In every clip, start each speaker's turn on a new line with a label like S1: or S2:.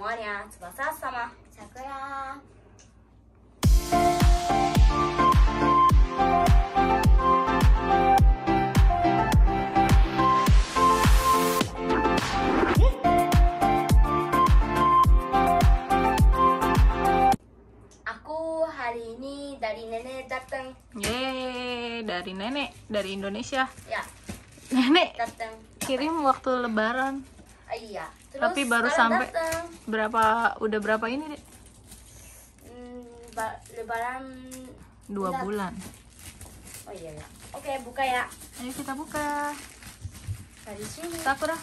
S1: semuanya. Tsubasa sama Sakura. Aku hari ini dari nenek datang.
S2: Yeay, dari nenek, dari Indonesia.
S1: Ya,
S2: Nenek
S1: datang.
S2: kirim waktu lebaran.
S1: Ah, iya. Terus
S2: Tapi baru sampai.
S1: datang.
S2: Berapa, udah berapa ini, Dek?
S1: Hmm, ba- lebaran
S2: Dua
S1: Enggak.
S2: bulan.
S1: Oh iya ya. Oke, buka ya.
S2: Ayo kita buka.
S1: Dari sini.
S2: Sakura.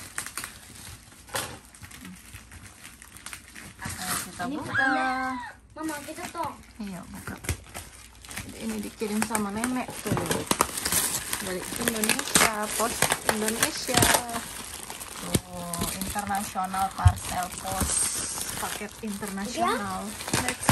S2: Ayo kita
S1: Ini
S2: buka.
S1: Mama, kita tuh.
S2: Iya, buka. Ini dikirim sama nenek tuh. Dari Indonesia, pos Indonesia. Tuh, internasional parcel pos paket internasional. Next.
S1: Ini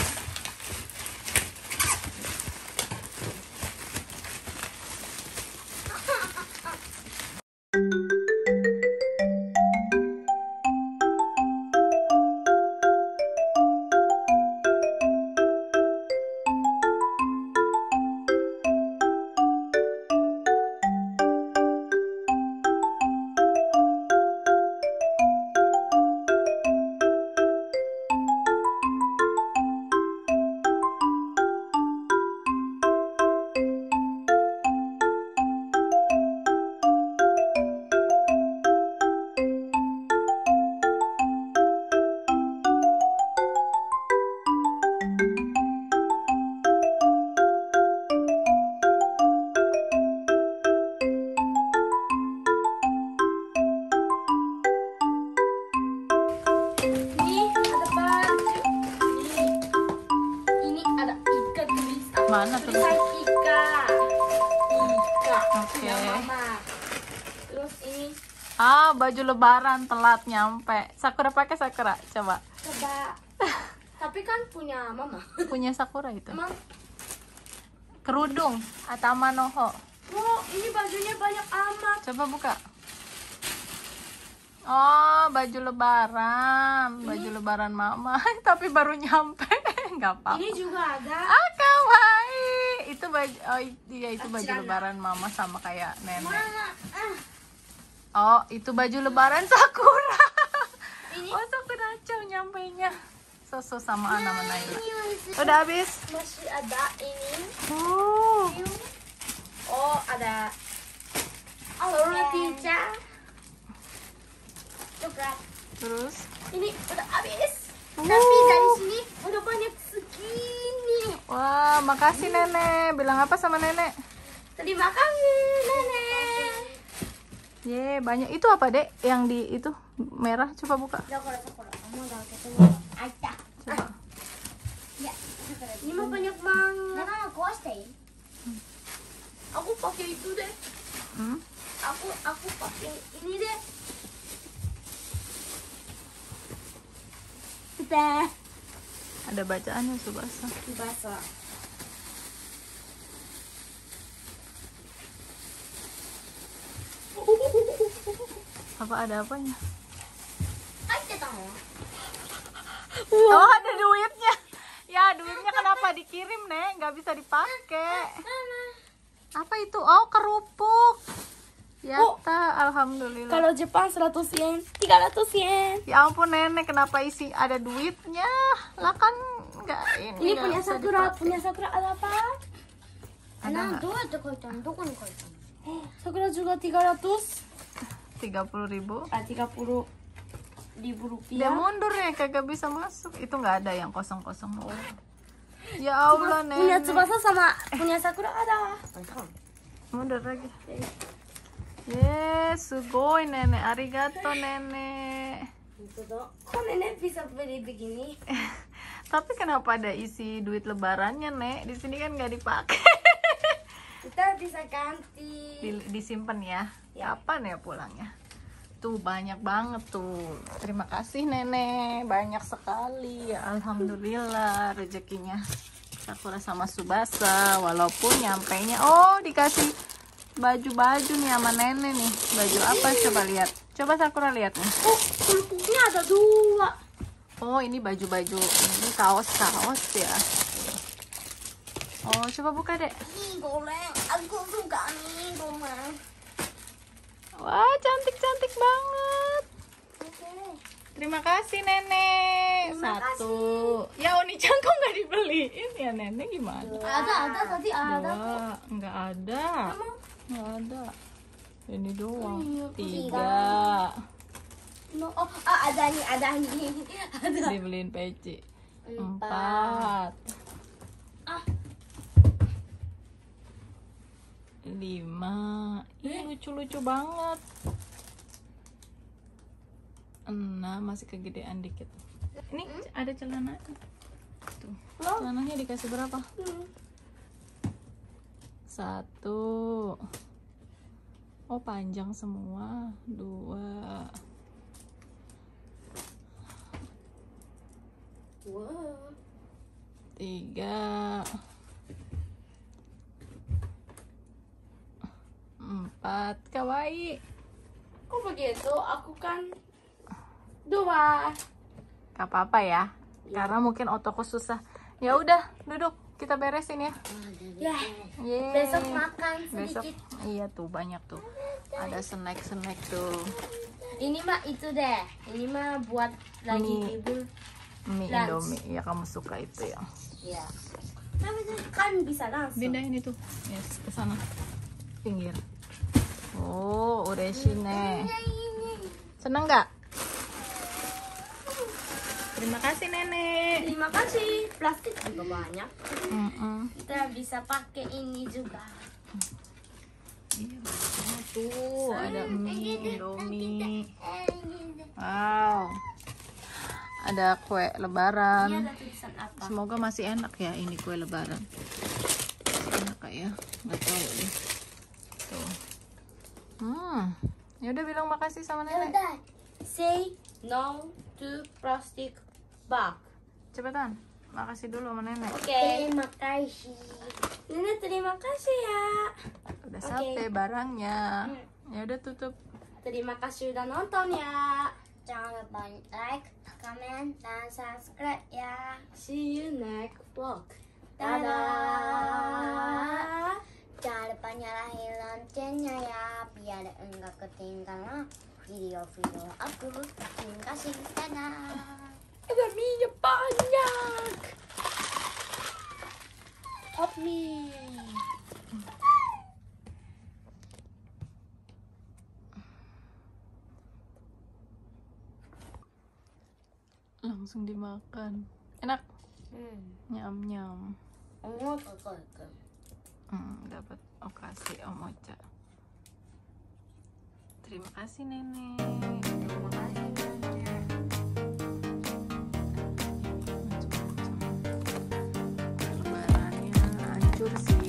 S1: tulisan. Ika. Ika. Punya Mama. Terus ini
S2: Ah, baju lebaran telat nyampe. Sakura pakai Sakura, coba.
S1: coba. Tapi kan punya Mama.
S2: Punya Sakura itu.
S1: Emang,
S2: Kerudung Atama Noho.
S1: oh ini bajunya banyak amat.
S2: Coba buka. Oh, baju lebaran, baju lebaran mama. Tapi baru nyampe, nggak apa.
S1: Ini juga ada.
S2: Ah, kawaii. Itu baju, oh iya itu baju
S1: Celana.
S2: lebaran mama sama kayak nenek.
S1: Mama, ah.
S2: Oh, itu baju lebaran Sakura.
S1: Ini.
S2: Oh, Sakura cow nyampainya. Soso sama Ana Naila.
S1: Ini masih,
S2: Udah habis?
S1: masih ada ini.
S2: Oh.
S1: Oh, ada roti ja. Coklat.
S2: Terus
S1: Ini udah habis.
S2: Uh.
S1: Tapi dari sini udah banyak.
S2: Wah, makasih nenek. Bilang apa sama nenek?
S1: Terima kasih, nenek.
S2: Ye, banyak. Itu apa, Dek? Yang di itu merah. Coba buka.
S1: Ketemu. Aja.
S2: Coba.
S1: Ya, Ini mah banyak banget. Nana, aku Aku pakai itu deh.
S2: Hmm?
S1: Aku aku pakai ini deh. Kita
S2: Ada bacaannya Subasa.
S1: basah.
S2: Apa ada apanya?
S1: Aja tahu.
S2: Oh, ada duitnya. Ya, duitnya kenapa dikirim, Nek? Nggak bisa dipakai. Apa itu? Oh, kerupuk. Ya,
S1: oh,
S2: alhamdulillah.
S1: Kalau Jepang 100 yen, 300 yen.
S2: Ya ampun nenek, kenapa isi ada duitnya? Lah kan enggak ini.
S1: Ini punya Sakura,
S2: dipakai.
S1: punya Sakura ada apa?
S2: Ada
S1: nah, dua ada kaitan, tuh kan kaitan. Eh, Sakura juga 300.
S2: 30 ribu.
S1: Ah, 30 ribu rupiah.
S2: Dia mundur ya, kagak bisa masuk. Itu nggak ada yang kosong-kosong. Oh. Ya Allah, Nenek.
S1: Punya Tsubasa sama punya Sakura ada.
S2: Mundur lagi. Eh. Yes, sugoi nenek. Arigato nenek.
S1: kok nenek bisa beli begini
S2: Tapi kenapa ada isi duit lebarannya, Nek? Di sini kan nggak dipakai.
S1: kita bisa ganti
S2: Di- disimpan ya.
S1: Ya.
S2: Kapan ya pulangnya? Tuh banyak banget tuh. Terima kasih nenek, banyak sekali. Ya, Alhamdulillah rezekinya. Sakura sama Subasa, walaupun nyampainya, oh dikasih baju-baju nih sama nenek nih. Baju apa? Coba lihat. Coba Sakura lihat nih.
S1: oh kerupuknya ada dua
S2: Oh, ini baju-baju. Ini kaos-kaos ya. Oh, coba buka, Dek.
S1: Ih, goreng. Aku suka nih, goreng.
S2: Wah, cantik-cantik banget.
S1: Oke.
S2: Terima kasih, Nenek.
S1: Terima
S2: Satu. Ya, Oni-chan kok nggak dibeliin ya, Nenek gimana?
S1: Ada, ada tadi ada.
S2: Dua. Nggak ada.
S1: Emang?
S2: Nggak ada. Ini doang.
S1: Iya,
S2: Tiga.
S1: No. Oh, ah, ada nih, ada nih. Ada.
S2: Dibeliin peci.
S1: Empat.
S2: Empat.
S1: Ah.
S2: Lima. Ih, lucu-lucu banget. Enam, masih kegedean dikit. Ini ada celana. Tuh.
S1: Loh.
S2: Celananya dikasih berapa?
S1: Hmm.
S2: Satu. Oh, panjang semua. Dua.
S1: Wow.
S2: Tiga. Empat. Kawaii.
S1: Kok begitu? Aku kan dua.
S2: Gak apa-apa ya. Karena mungkin otoko susah. Ya udah, duduk. Kita beresin ya.
S1: Ya,
S2: Yeay.
S1: besok makan
S2: Besok.
S1: sedikit.
S2: Iya tuh, banyak tuh. Ada snack-snack tuh.
S1: Ini mah itu deh. Ini mah buat lagi
S2: Mie.
S1: libur.
S2: Mie
S1: Lunch.
S2: Indomie. Ya kamu suka itu ya.
S1: Ya. Kan bisa langsung.
S2: Pindahin itu. Yes, ke sana. Pinggir. Oh, ureshine. Seneng nggak? Terima kasih nenek.
S1: Terima kasih. Plastik juga banyak.
S2: Mm-mm.
S1: Kita bisa pakai ini juga.
S2: Iya, banyak tuh ada mie Indomie. Wow. Ada kue lebaran.
S1: apa?
S2: Semoga masih enak ya ini kue lebaran. Masih enak kak ya? Nggak tahu deh. Tuh. Hmm. Ya udah bilang makasih sama nenek.
S1: Yaudah. Say no to plastic bag.
S2: Cepetan. Makasih dulu sama nenek.
S1: Oke. Terima kasih. Nenek terima kasih ya.
S2: Udah
S1: Oke.
S2: sampai barangnya. Ya udah tutup.
S1: Terima kasih udah nonton ya. Jangan lupa like, comment, dan subscribe ya. See you next vlog. Dadah. Jangan lupa nyalain loncengnya ya, biar enggak ketinggalan video-video aku. Terima kasih, dadah. Ada mie banyak. Pop mie.
S2: Langsung dimakan. Enak.
S1: Hmm.
S2: Nyam nyam.
S1: Oh.
S2: Hmm, dapat okasi omocha. Terima kasih nenek.
S1: Terima kasih. to the sea.